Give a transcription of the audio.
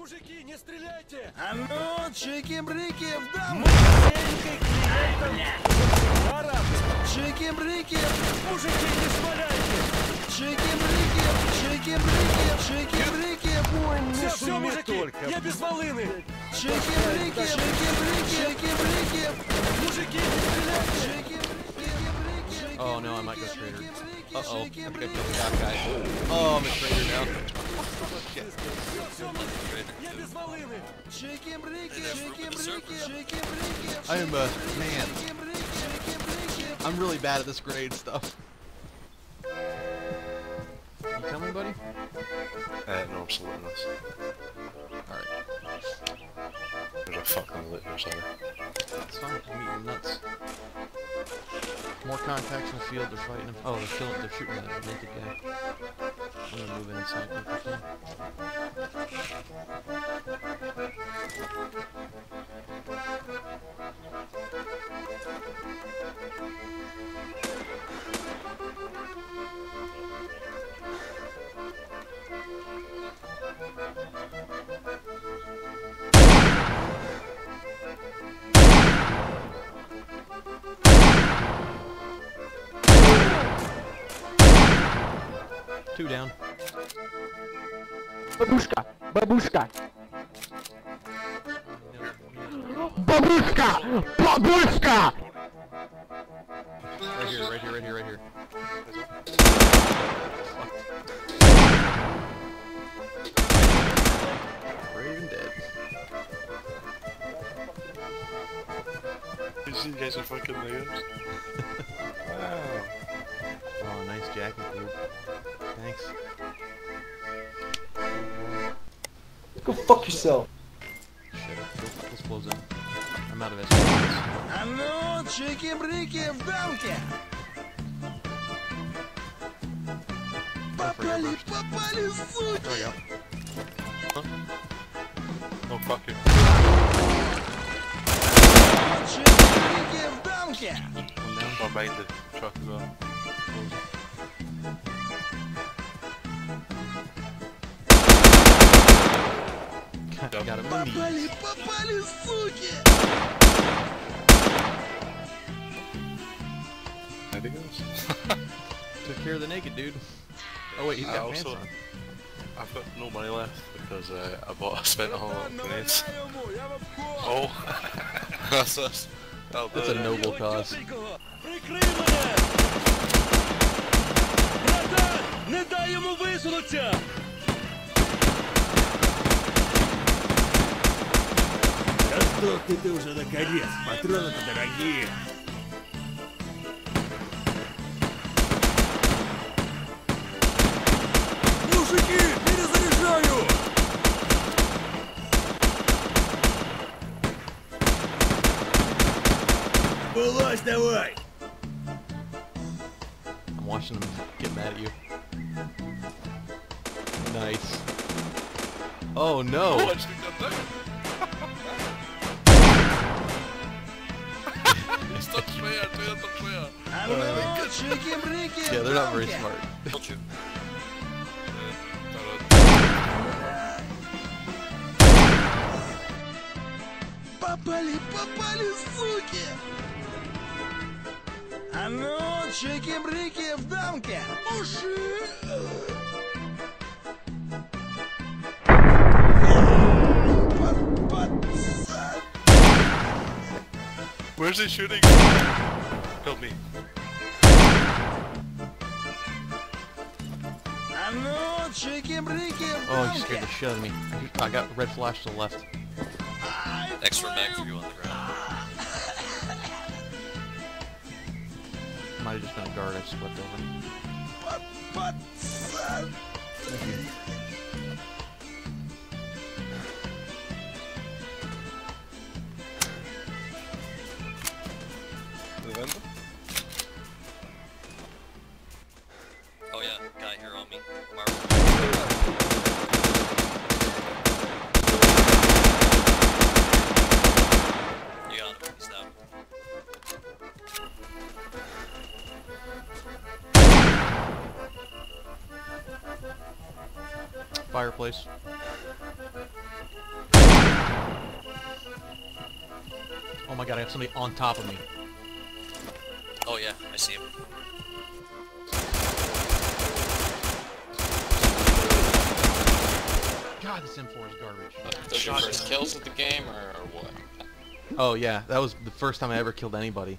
Мужики, не стреляйте! А ну, чики-брики, в корабль! Чики-брики, Мужики, не шмаляйте! чики-брики, чики-брики, чики-брики, ой, Все, не все, шуми мужики, только. я без волыны! Чики-брики, чики-брики, чики-брики, Мужики, не стреляйте! Oh no, I might go traitor. чики-брики, Uh oh, I think I killed the top guy. Oh, I'm a traitor now. I am uh, a man. I'm really bad at this grade stuff. You coming, buddy? Uh, no, I'm saluting this. Alright. There's a fucking lit or something. It's fine, I'm eating nuts. More contacts in the field, they're fighting him. Oh, they're, killing, they're shooting that naked guy. I'm gonna move inside. Two down. Babushka! Babushka! Babushka! Babushka! Right here, right here, right here, right here. Raven dead. You guys are fucking layups? wow. Oh, nice jacket, dude. Thanks. Go fuck yourself. Shut up. Go- Let's close in. I'm out of SPs. А ну, чики-брики, в дамке. Попали, попали, суки. There we go. Oh, fuck you. Чики-брики, в дамке. One down. One behind the truck as well. Got, got him in the knees. Попали, попали, суки. There he goes. Took care of the naked dude. Oh wait, he's I got pants also- on. I've got no money left because uh, I bought, I spent it all on grenades. ему, я вам помню! Oh, that's us. That'll do That's a it. noble cause. Тепленького! Прикрий мене! Братан, не дай йому висунутися! Да сдохни ты уже наконец, патроны-то дорогие. Мужики, перезаряжаю! Вылазь давай! I'm watching him get mad at you. Nice. Oh no! Stop swear. А ну, чики-брики, Yeah, they're not very smart. Попали, попали, суки. А ну, чики-брики, в дамке. Уши. Where's he shooting? Help me. Oh, he scared the shit out of me. I got red flash to the left. Extra mag for you on the ground. Might have just been a guard I swept over. But, but, uh... Fireplace. Oh my god, I have somebody on top of me. Oh yeah, I see him. God, this M4 is garbage. Those your first kills of the game, or, or what? Oh yeah, that was the first time I ever killed anybody.